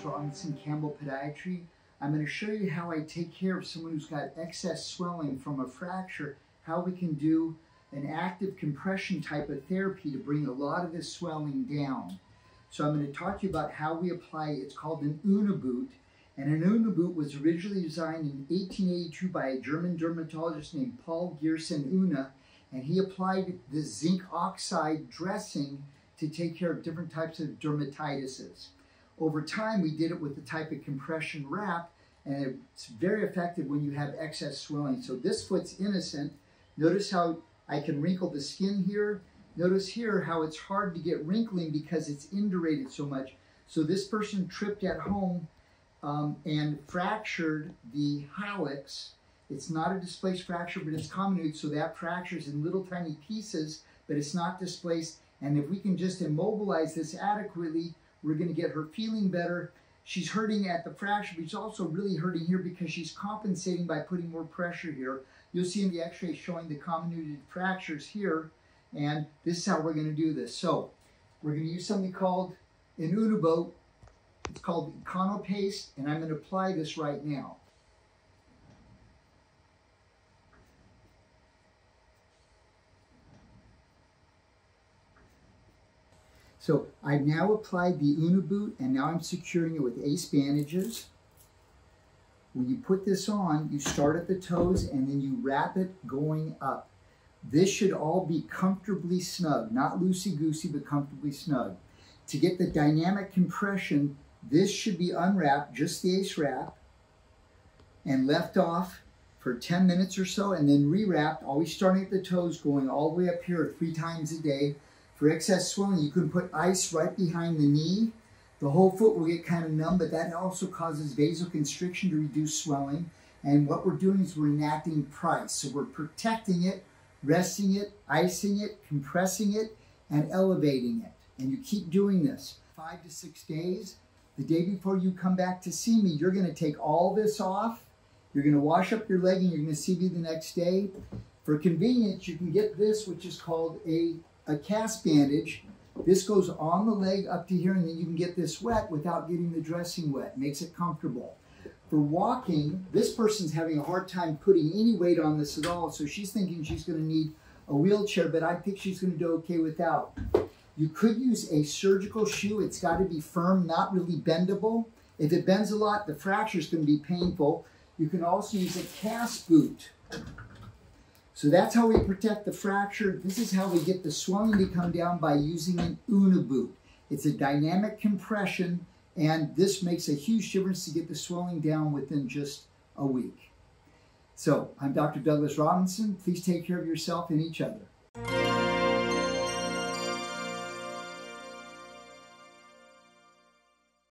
Douglas Robinson, Campbell Podiatry. I'm going to show you how I take care of someone who's got excess swelling from a fracture, how we can do an active compression type of therapy to bring a lot of this swelling down. So I'm going to talk to you about how we apply, it's called an Unna boot. And an Unna boot was originally designed in 1882 by a German dermatologist named Paul Gerson Unna, and he applied the zinc oxide dressing to take care of different types of dermatitises. Over time, we did it with the type of compression wrap, and it's very effective when you have excess swelling. So this foot's innocent. Notice how I can wrinkle the skin here. Notice here how it's hard to get wrinkling because it's indurated so much. So this person tripped at home um, and fractured the hallux. It's not a displaced fracture, but it's comminuted, so that fractures in little tiny pieces, but it's not displaced and if we can just immobilize this adequately, we're going to get her feeling better. She's hurting at the fracture, but she's also really hurting here because she's compensating by putting more pressure here. You'll see in the x-ray showing the comminuted fractures here, and this is how we're going to do this. So we're going to use something called an Unna boot. It's called Econo Paste, and I'm going to apply this right now. So I've now applied the Unna boot and now I'm securing it with ace bandages. When you put this on, you start at the toes and then you wrap it going up. This should all be comfortably snug, not loosey-goosey, but comfortably snug. To get the dynamic compression, this should be unwrapped, just the ace wrap, and left off for 10 minutes or so, and then rewrapped, always starting at the toes, going all the way up here three times a day, for excess swelling, you can put ice right behind the knee. The whole foot will get kind of numb, but that also causes vasoconstriction to reduce swelling. And what we're doing is we're enacting price. So we're protecting it, resting it, icing it, compressing it, and elevating it. And you keep doing this five to six days. The day before you come back to see me, you're going to take all this off. You're going to wash up your leg and you're going to see me the next day. For convenience, you can get this, which is called a a cast bandage. This goes on the leg up to here, and then you can get this wet without getting the dressing wet. Makes it comfortable. For walking, this person's having a hard time putting any weight on this at all, so she's thinking she's going to need a wheelchair, but I think she's going to do okay without. You could use a surgical shoe. It's got to be firm, not really bendable. If it bends a lot, the fracture is going to be painful. You can also use a cast boot. So that's how we protect the fracture. This is how we get the swelling to come down by using an Unna boot. It's a dynamic compression, and this makes a huge difference to get the swelling down within just a week. So I'm Dr. Douglas Robinson. Please take care of yourself and each other.